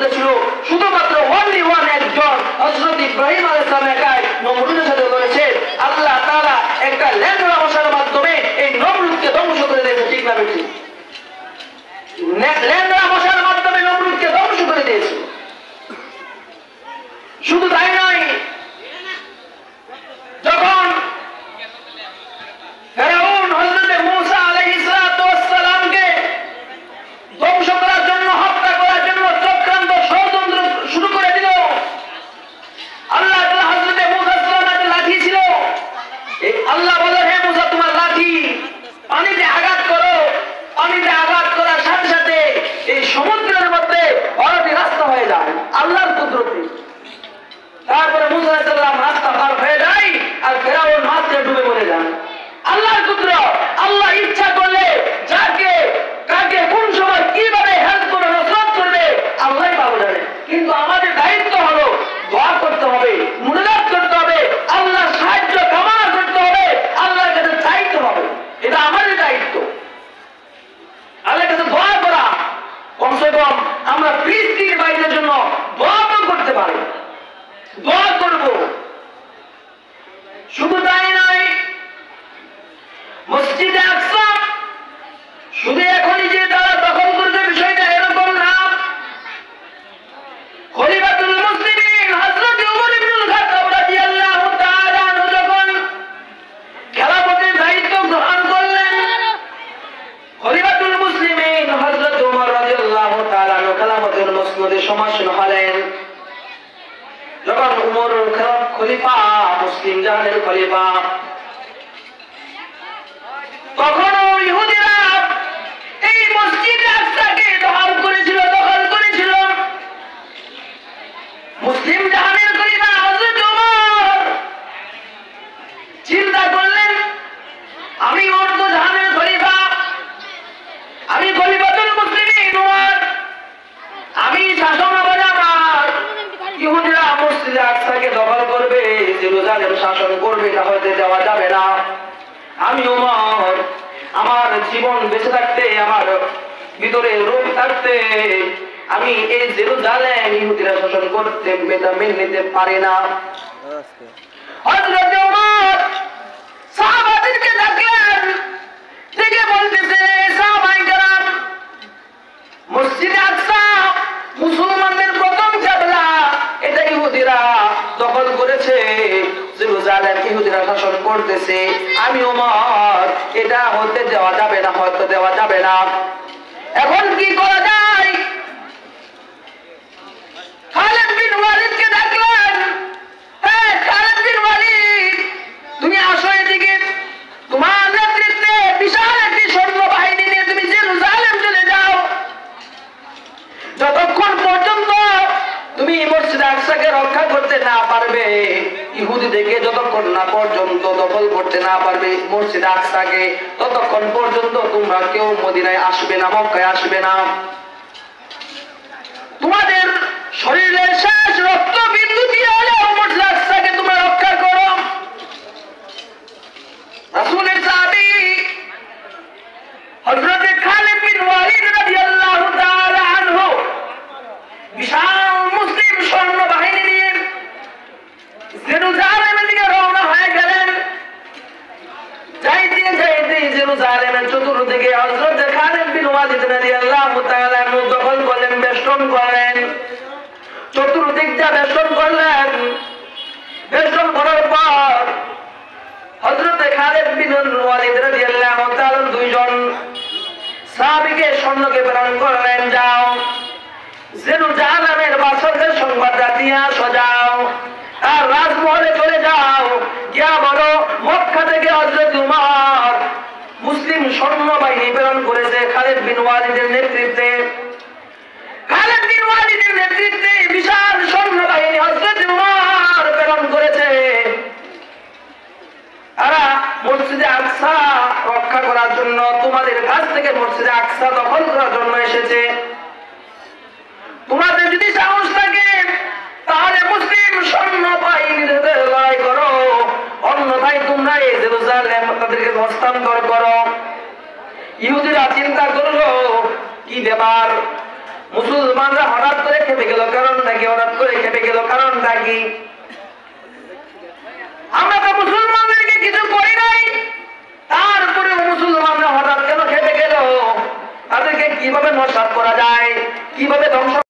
那就输掉 কিন্তু আমাদের দায়িত্ব হলো দোয়া করতে হবে মুনাজাত করতে হবে আল্লাহর সাহায্য কামনা করতে হবে আল্লাহর কাছে চাইতে হবে এটা আমাদের দায়িত্ব আল্লাহর কাছে দোয়া করা কমসে কম আমরা ফিলিস্তিনের বাইরের জন্য দোয়া তো করতে পারি দোয়া করব শুধু তাই নয় মসজিদে আকসা শুধু এখনই যে তারা দখল করছে বিষয়টা এরকম না খলিফাতুল মুসলিমিন হযরত ওমর ইবনুল খাত্তাব রাদিয়াল্লাহু তাআলা আনহু যখন খেলাফতের দায়িত্ব গ্রহণ করলেন খলিফাতুল মুসলিমিন হযরত ওমর রাদিয়াল্লাহু তাআলা আনহু খেলাফতের সমাজ হলেন যখন উমর খলিফা মুসলিম জাহানের খলিফা তখন ইহুদিরা এই মসজিদ রাস্তাকে দখল করেছিল মুসলিম জাহানের খলিফা হযরত ওমর চিন্তা করলেন আমি অর্ধ জাহানের খলিফা আমি খলিফাতুল মুসলিমিন ওমর আমি শাসন হবে আমার ইহুদিরা মসজিদে আকসাকে দখল করবে জেরুজালেম শাসন করবে এটা হতে দেওয়া যাবে না। আমি ওমর আমার জীবন বেঁচে থাকতে, আমার ভিতরে রূপ থাকতে, আমি এই জেরুজালেম ইহুদিরা শাসন করতে মেটা মেনে নিতে পারি না। সাহাবাদেরকে ডাকলেন ডেকে বলতেছে সাহাবায়ে কেরাম মসজিদে আকসা মুসলমানদের প্রথম চাবলা এটা ইহুদিরা দখল করেছে জেরুজালেম ইহুদিরা শাসন করতেছে। আমি ওমর এটা হতে দেওয়া যাবে না, হয়তো দেওয়া যাবে না। এখন কি করা যায়? খালেদ বিন ডাকলেন খালেদ বিন ওয়ালিদ, তুমি আসো এদিকে। তোমার নেতৃত্বে বিশাল একটি নিয়ে তুমি জেরুজালেম চলে যাও। যতক্ষণ পর্যন্ত তুমি মসজিদ আকসাকে রক্ষা করতে না পারবে ইহুদি থেকে যতক্ষণ না পর্যন্ত দখল করতে না পারবে মসজিদ আকসাকে ততক্ষণ পর্যন্ত তোমরা কেউ মদিনায় আসবে না, মক্কায় আসবে না। তোমাদের শরীরের শেষ রক্ত বিন্দু দিয়ে হলেও মসজিদ আকসাকে তোমরা রক্ষা করো রাসূলের সাহাবী হযরত খালিদ বিন ওয়ালিদ রাদিয়াল্লাহু তাআলা আনহু বিশাল মুসলিম সৈন্য বাহিনী নিয়ে জেরুজালেমের দিকে রওনা হয়ে গেলেন যাইতে যাইতে জেরুজালেমের চতুর্দিকে হযরত খালিদ বিন ওয়ালিদ রাদিয়াল্লাহু তাআলা দখল করলেন, বেষ্টন করলেন। চতুর্দিকটা বেষ্টন করলেন, বেষ্টন করার পর হযরত খালিদ বিন ওয়ালিদ রাদিয়াল্লাহু তাআলা দুইজন সাহাবীকে সৈন্যকে প্রেরণ করলেন, যাও জেরুজালেমের বাসরদের সংবাদটা দিয়ে আসো, যাও। আর রাজমহলে চলে যাও। গিয়া বলো, মক্কা থেকে হযরত সৈন্যবাহিনী প্রেরণ করেছে খালিদ বিন ওয়ালিদের নেতৃত্বে। খালিদ বিন ওয়ালিদের নেতৃত্বে বিশাল সৈন্যবাহিনী হযরত উমর প্রেরণ করেছে। তারা মসজিদে আকসা রক্ষা করার জন্য, তোমাদের কাছ থেকে মসজিদে আকসা দখল করার জন্য এসেছে। তোমাদের যদি সাহস থাকে তাহলে মুসলিম সৈন্য বাহিনীর লড়াই করো। অন্যথায় তোমরা এই জেরুজালেম তাদেরকে হস্তান্তর করো। ইহুদিরা চিন্তা করল, কি ব্যাপার? মুসলমানরা হঠাৎ করে খেপে গেল কারণ নাকি হঠাৎ করে খেপে গেল কারণ নাকি আমরা তো মুসলমানদেরকে কিছু করি নাই। তারপরে মুসলমানরা হঠাৎ কেন খেপে গেল? তাদেরকে কীভাবে নসাদ করা যায়?